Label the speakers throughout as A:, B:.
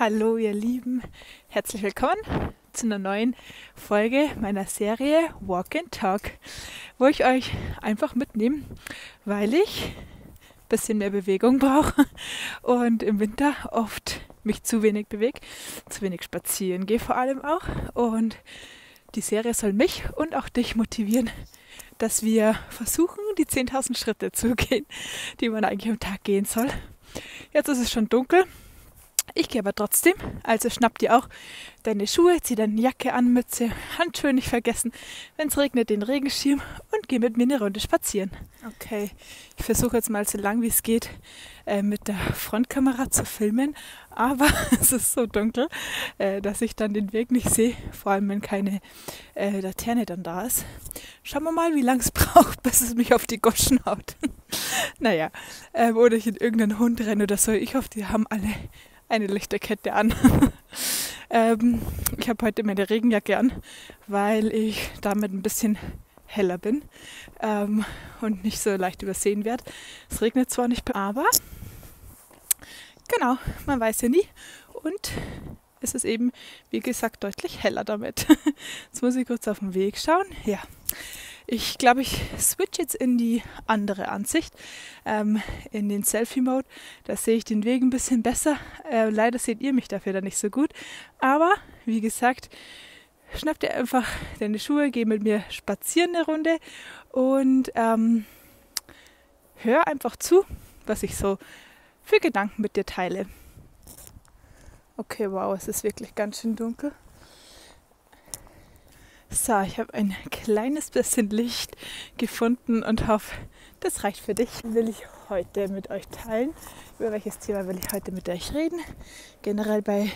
A: Hallo ihr Lieben, herzlich willkommen zu einer neuen Folge meiner Serie Walk and Talk, wo ich euch einfach mitnehme, weil ich ein bisschen mehr Bewegung brauche und im Winter oft mich zu wenig bewege, zu wenig spazieren gehe vor allem auch und die Serie soll mich und auch dich motivieren, dass wir versuchen, die 10.000 Schritte zu gehen, die man eigentlich am Tag gehen soll. Jetzt ist es schon dunkel ich gehe aber trotzdem. Also schnapp dir auch deine Schuhe, zieh deine Jacke an, Mütze, Handschuhe nicht vergessen. Wenn es regnet, den Regenschirm und geh mit mir eine Runde spazieren. Okay, ich versuche jetzt mal so lang wie es geht äh, mit der Frontkamera zu filmen, aber es ist so dunkel, äh, dass ich dann den Weg nicht sehe, vor allem wenn keine äh, Laterne dann da ist. Schauen wir mal, wie lange es braucht, bis es mich auf die Goschen haut. naja, ähm, oder ich in irgendeinen Hund renne oder so. Ich hoffe, die haben alle eine Lichterkette an. ähm, ich habe heute meine Regenjacke an, weil ich damit ein bisschen heller bin ähm, und nicht so leicht übersehen werde. Es regnet zwar nicht, aber genau, man weiß ja nie. Und es ist eben, wie gesagt, deutlich heller damit. Jetzt muss ich kurz auf den Weg schauen. Ja, ich glaube, ich switch jetzt in die andere Ansicht, ähm, in den Selfie-Mode. Da sehe ich den Weg ein bisschen besser. Äh, leider seht ihr mich dafür dann nicht so gut. Aber wie gesagt, schnapp dir einfach deine Schuhe, geh mit mir spazieren eine Runde und ähm, hör einfach zu, was ich so für Gedanken mit dir teile. Okay, wow, es ist wirklich ganz schön dunkel. So, ich habe ein kleines bisschen Licht gefunden und hoffe, das reicht für dich. Will ich heute mit euch teilen. Über welches Thema will ich heute mit euch reden? Generell bei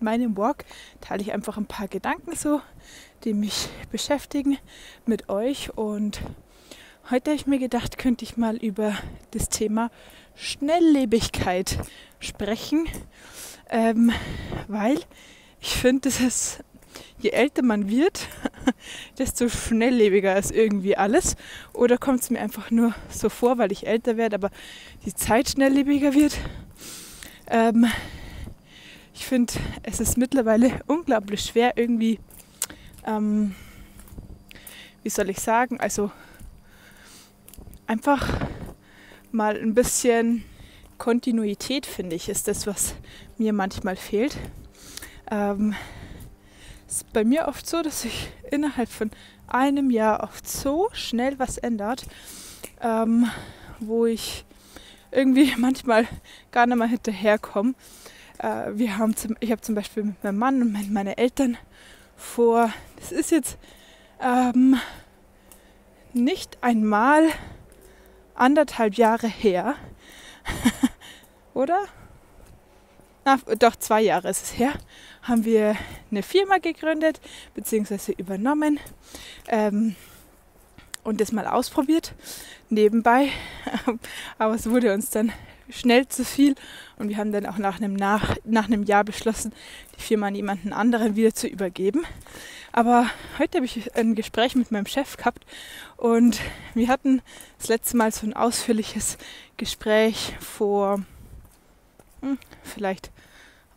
A: meinem Walk teile ich einfach ein paar Gedanken so, die mich beschäftigen mit euch. Und heute habe ich mir gedacht, könnte ich mal über das Thema Schnelllebigkeit sprechen, ähm, weil ich finde, das ist je älter man wird, desto schnelllebiger ist irgendwie alles. Oder kommt es mir einfach nur so vor, weil ich älter werde, aber die Zeit schnelllebiger wird. Ähm, ich finde, es ist mittlerweile unglaublich schwer, irgendwie, ähm, wie soll ich sagen, also einfach mal ein bisschen Kontinuität, finde ich, ist das, was mir manchmal fehlt. Ähm, ist bei mir oft so, dass sich innerhalb von einem Jahr oft so schnell was ändert, ähm, wo ich irgendwie manchmal gar nicht mehr hinterherkomme. Äh, wir haben zum, ich habe zum Beispiel mit meinem Mann und mit meinen Eltern vor, das ist jetzt ähm, nicht einmal anderthalb Jahre her, oder? Na, doch zwei Jahre ist es her, haben wir eine Firma gegründet bzw. übernommen ähm, und das mal ausprobiert nebenbei. Aber es wurde uns dann schnell zu viel und wir haben dann auch nach einem, nach, nach einem Jahr beschlossen, die Firma an jemanden anderen wieder zu übergeben. Aber heute habe ich ein Gespräch mit meinem Chef gehabt und wir hatten das letzte Mal so ein ausführliches Gespräch vor hm, vielleicht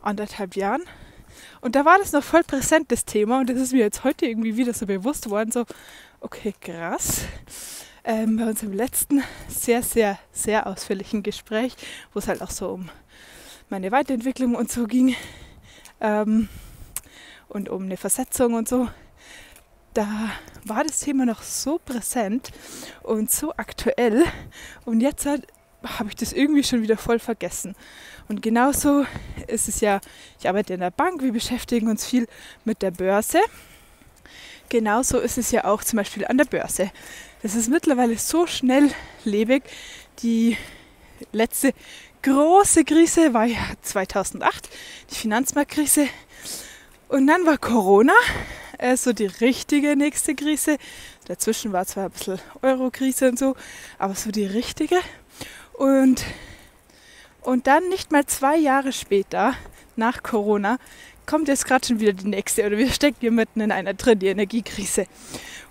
A: anderthalb Jahren und da war das noch voll präsent, das Thema. Und das ist mir jetzt heute irgendwie wieder so bewusst worden. So, okay, krass. Ähm, bei unserem letzten sehr, sehr, sehr ausführlichen Gespräch, wo es halt auch so um meine Weiterentwicklung und so ging ähm, und um eine Versetzung und so, da war das Thema noch so präsent und so aktuell. Und jetzt halt habe ich das irgendwie schon wieder voll vergessen. Und genauso ist es ja, ich arbeite in der Bank, wir beschäftigen uns viel mit der Börse. Genauso ist es ja auch zum Beispiel an der Börse. Das ist mittlerweile so schnelllebig. Die letzte große Krise war ja 2008, die Finanzmarktkrise. Und dann war Corona, also die richtige nächste Krise. Dazwischen war zwar ein bisschen Euro-Krise und so, aber so die richtige. Und, und dann nicht mal zwei Jahre später, nach Corona, kommt jetzt gerade schon wieder die nächste oder wir stecken hier mitten in einer drin, die Energiekrise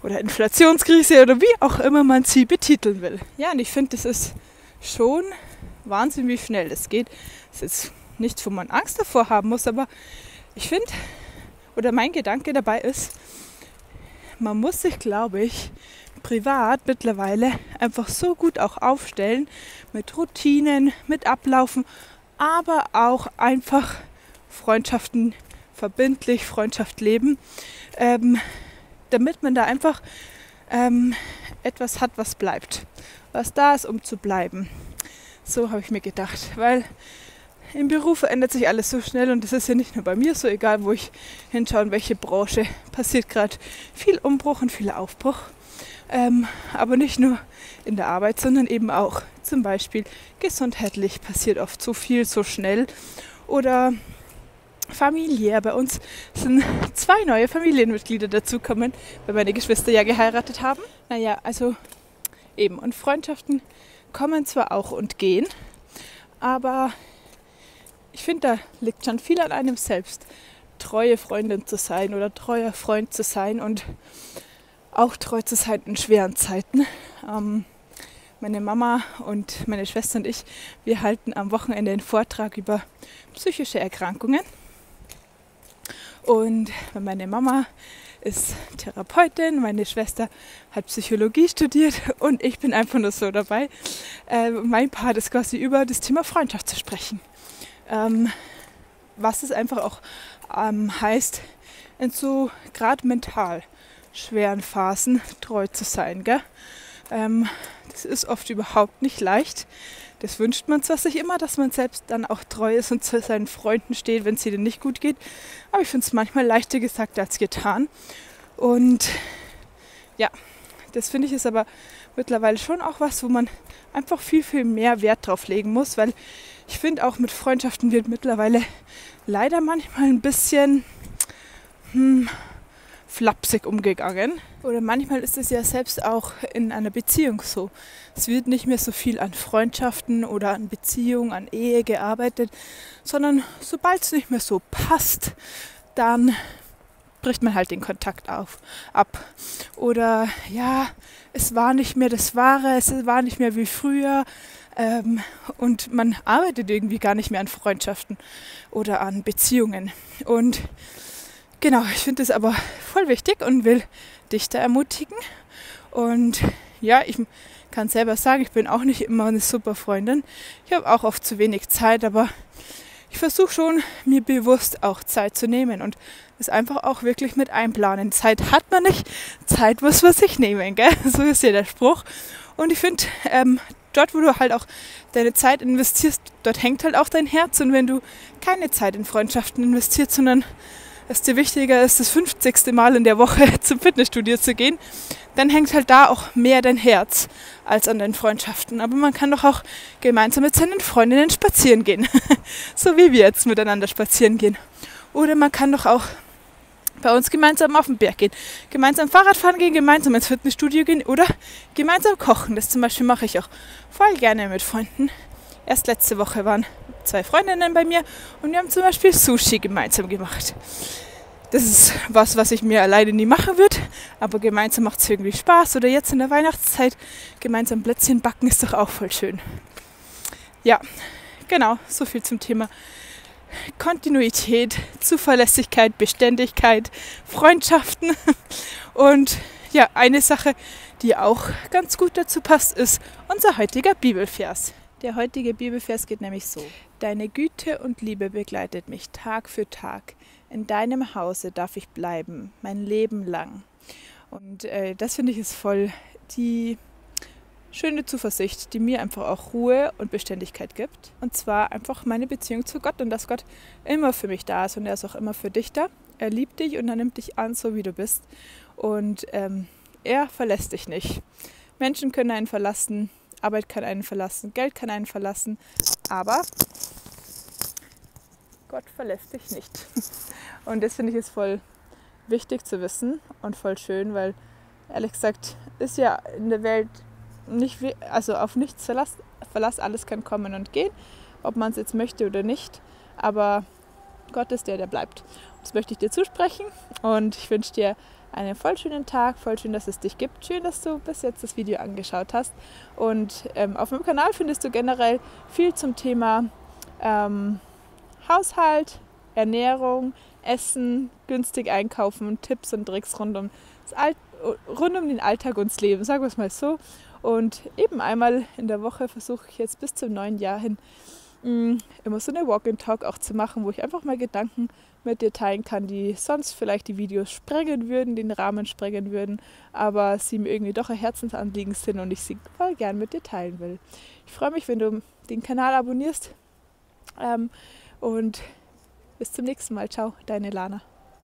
A: oder Inflationskrise oder wie auch immer man sie betiteln will. Ja, und ich finde, das ist schon Wahnsinn, wie schnell das geht. Das ist nichts, wo man Angst davor haben muss, aber ich finde, oder mein Gedanke dabei ist, man muss sich, glaube ich, privat mittlerweile einfach so gut auch aufstellen mit Routinen, mit Ablaufen, aber auch einfach Freundschaften verbindlich, Freundschaft leben, ähm, damit man da einfach ähm, etwas hat, was bleibt, was da ist, um zu bleiben. So habe ich mir gedacht, weil im Beruf verändert sich alles so schnell und das ist ja nicht nur bei mir so, egal wo ich hinschaue, in welche Branche passiert gerade viel Umbruch und viel Aufbruch. Ähm, aber nicht nur in der Arbeit, sondern eben auch zum Beispiel gesundheitlich passiert oft so viel, so schnell. Oder familiär. Bei uns sind zwei neue Familienmitglieder dazukommen, weil meine Geschwister ja geheiratet haben. Naja, also eben. Und Freundschaften kommen zwar auch und gehen, aber ich finde, da liegt schon viel an einem selbst, treue Freundin zu sein oder treuer Freund zu sein und auch treu zu sein in schweren Zeiten. Ähm, meine Mama und meine Schwester und ich, wir halten am Wochenende einen Vortrag über psychische Erkrankungen. Und meine Mama ist Therapeutin, meine Schwester hat Psychologie studiert und ich bin einfach nur so dabei. Äh, mein Part ist quasi über das Thema Freundschaft zu sprechen. Ähm, was es einfach auch ähm, heißt, in so gerade mental schweren Phasen treu zu sein. Gell? Ähm, das ist oft überhaupt nicht leicht. Das wünscht man zwar sich immer, dass man selbst dann auch treu ist und zu seinen Freunden steht, wenn es ihnen nicht gut geht. Aber ich finde es manchmal leichter gesagt als getan. Und ja, das finde ich ist aber mittlerweile schon auch was, wo man einfach viel, viel mehr Wert drauf legen muss, weil ich finde auch mit Freundschaften wird mittlerweile leider manchmal ein bisschen hm, flapsig umgegangen. Oder manchmal ist es ja selbst auch in einer Beziehung so. Es wird nicht mehr so viel an Freundschaften oder an Beziehungen, an Ehe gearbeitet, sondern sobald es nicht mehr so passt, dann bricht man halt den Kontakt auf, ab. Oder ja, es war nicht mehr das Wahre, es war nicht mehr wie früher. Ähm, und man arbeitet irgendwie gar nicht mehr an Freundschaften oder an Beziehungen. Und genau, ich finde das aber voll wichtig und will dich da ermutigen. Und ja, ich kann selber sagen, ich bin auch nicht immer eine super Freundin. Ich habe auch oft zu wenig Zeit, aber ich versuche schon, mir bewusst auch Zeit zu nehmen und es einfach auch wirklich mit einplanen. Zeit hat man nicht, Zeit muss man sich nehmen, gell? So ist ja der Spruch. Und ich finde, ähm, dort, wo du halt auch deine Zeit investierst, dort hängt halt auch dein Herz. Und wenn du keine Zeit in Freundschaften investierst, sondern es dir wichtiger ist, das 50. Mal in der Woche zum Fitnessstudio zu gehen, dann hängt halt da auch mehr dein Herz als an deinen Freundschaften. Aber man kann doch auch gemeinsam mit seinen Freundinnen spazieren gehen. so wie wir jetzt miteinander spazieren gehen. Oder man kann doch auch bei uns gemeinsam auf den Berg gehen, gemeinsam Fahrrad fahren gehen, gemeinsam ins Fitnessstudio gehen oder gemeinsam kochen. Das zum Beispiel mache ich auch voll gerne mit Freunden. Erst letzte Woche waren zwei Freundinnen bei mir und wir haben zum Beispiel Sushi gemeinsam gemacht. Das ist was, was ich mir alleine nie machen würde, aber gemeinsam macht es irgendwie Spaß. Oder jetzt in der Weihnachtszeit gemeinsam Plätzchen backen ist doch auch voll schön. Ja, genau, so viel zum Thema Kontinuität, Zuverlässigkeit, Beständigkeit, Freundschaften. Und ja, eine Sache, die auch ganz gut dazu passt, ist unser heutiger Bibelvers. Der heutige Bibelvers geht nämlich so. Deine Güte und Liebe begleitet mich Tag für Tag. In deinem Hause darf ich bleiben, mein Leben lang. Und äh, das finde ich ist voll die schöne Zuversicht, die mir einfach auch Ruhe und Beständigkeit gibt. Und zwar einfach meine Beziehung zu Gott und dass Gott immer für mich da ist und er ist auch immer für dich da. Er liebt dich und er nimmt dich an, so wie du bist. Und ähm, er verlässt dich nicht. Menschen können einen verlassen, Arbeit kann einen verlassen, Geld kann einen verlassen, aber Gott verlässt dich nicht. Und das finde ich ist voll wichtig zu wissen und voll schön, weil ehrlich gesagt ist ja in der Welt nicht, also auf nichts Verlass, Verlass, alles kann kommen und gehen, ob man es jetzt möchte oder nicht, aber Gott ist der, der bleibt. Das möchte ich dir zusprechen und ich wünsche dir einen voll schönen Tag, voll schön, dass es dich gibt. Schön, dass du bis jetzt das Video angeschaut hast. Und ähm, auf meinem Kanal findest du generell viel zum Thema ähm, Haushalt, Ernährung, Essen, günstig einkaufen, Tipps und Tricks rund um, das rund um den Alltag und das Leben, sagen wir es mal so. Und eben einmal in der Woche versuche ich jetzt bis zum neuen Jahr hin mm, immer so eine Walk-and-Talk auch zu machen, wo ich einfach mal Gedanken mit dir teilen kann, die sonst vielleicht die Videos sprengen würden, den Rahmen sprengen würden, aber sie mir irgendwie doch ein Herzensanliegen sind und ich sie voll gern mit dir teilen will. Ich freue mich, wenn du den Kanal abonnierst ähm, und bis zum nächsten Mal. Ciao, deine Lana.